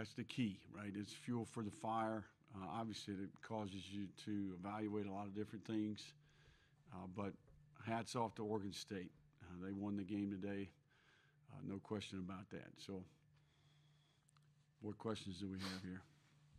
that's the key, right? It's fuel for the fire. Uh, obviously, it causes you to evaluate a lot of different things. Uh, but hats off to Oregon State. Uh, they won the game today, uh, no question about that. So, what questions do we have here?